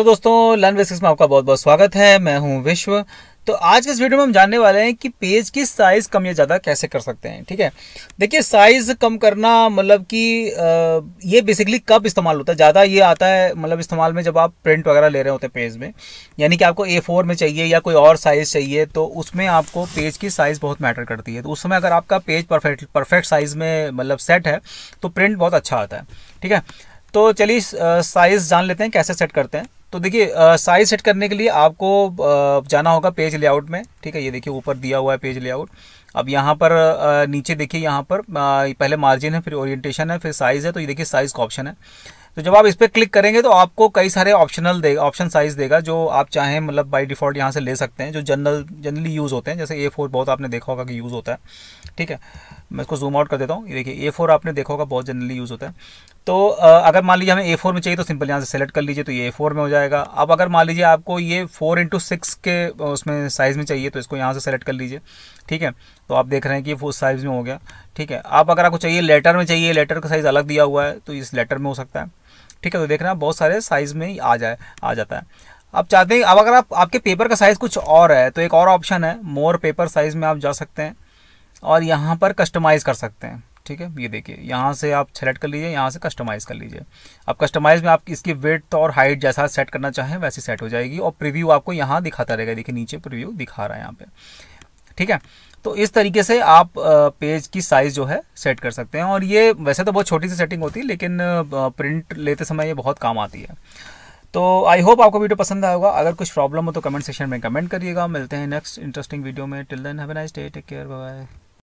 Hello दोस्तों learn basics में आपका बहुत बहुत स्वागत है। मैं हूँ विश्व। तो आज के इस वीडियो में हम जानने वाले हैं कि पेज की साइज़ कम या ज़्यादा कैसे कर सकते हैं, ठीक है? देखिए साइज़ कम करना मतलब कि ये बेसिकली कब इस्तेमाल होता है? ज़्यादा ये आता है मतलब इस्तेमाल में जब आप प्रिंट वगैरह ले रहे होते हैं पेज में। यानी कि आपको ए फोर में चाहिए या कोई और साइज़ चाहिए तो उसमें आपको पेज की साइज़ बहुत मैटर करती है। तो उस समय अगर आपका पेज परफेक्ट परफेक्ट साइज़ में मतलब सेट है तो प्रिंट बहुत अच्छा आता है, ठीक है? तो चलिए साइज़ जान लेते हैं, कैसे सेट करते हैं। तो देखिए साइज़ सेट करने के लिए आपको जाना होगा पेज लेआउट में, ठीक है? ये देखिए, ऊपर दिया हुआ है पेज लेआउट अब यहाँ पर नीचे देखिए, यहाँ पर पहले मार्जिन है, फिर ओरिएंटेशन है, फिर साइज़ है तो ये देखिए साइज़ का ऑप्शन है। तो जब आप इस पर क्लिक करेंगे तो आपको कई सारे ऑप्शनल देगा ऑप्शन साइज़ देगा, जो आप चाहें मतलब बाई डिफ़ॉल्ट यहाँ से ले सकते हैं, जो जनरल जनरली यूज़ होते हैं, जैसे ए फोर बहुत आपने देखा होगा कि यूज़ होता है। ठीक है? मैं इसको जूम आउट कर देता हूँ। देखिए ए फोर आपने देखा होगा, बहुत जनरली यूज़ होता है। तो अगर मान लीजिए हमें ए फोर में चाहिए तो सिंपल यहाँ से सेलेक्ट कर लीजिए तो ये ए फोर में हो जाएगा। अब अगर मान लीजिए आपको ये फोर इंटू सिक्स के उसमें साइज़ में चाहिए तो इसको यहाँ से सेलेक्ट कर लीजिए। ठीक है? तो आप देख रहे हैं कि वो साइज़ में हो गया। ठीक है? आप अगर आपको चाहिए लेटर में चाहिए लेटर का साइज़ अलग दिया हुआ है तो इस लेटर में हो सकता है। ठीक है तो देखना बहुत सारे साइज़ में ही आ जाए, आ जाता है। आप चाहते हैं, अब अगर आप, आपके पेपर का साइज़ कुछ और है तो एक और ऑप्शन है मोर पेपर साइज़ में आप जा सकते हैं और यहाँ पर कस्टमाइज़ कर सकते हैं। ठीक है? ये देखिए, यहाँ से आप सेलेक्ट कर लीजिए, यहाँ से कस्टमाइज़ कर लीजिए। अब कस्टमाइज़ में आप इसकी वेट और हाइट जैसा सेट करना चाहें, वैसी सेट हो जाएगी और प्रीव्यू आपको यहाँ दिखाता रहेगा। देखिए, नीचे प्रीव्यू दिखा रहा है यहाँ पे। ठीक है? तो इस तरीके से आप पेज की साइज़ जो है सेट कर सकते हैं। और ये वैसे तो बहुत छोटी सी सेटिंग होती है लेकिन प्रिंट लेते समय ये बहुत काम आती है। तो आई होप आपको वीडियो पसंद आया होगा। अगर कुछ प्रॉब्लम हो तो कमेंट सेक्शन में कमेंट करिएगा। मिलते हैं नेक्स्ट इंटरेस्टिंग वीडियो में। Till then have nice day take care bye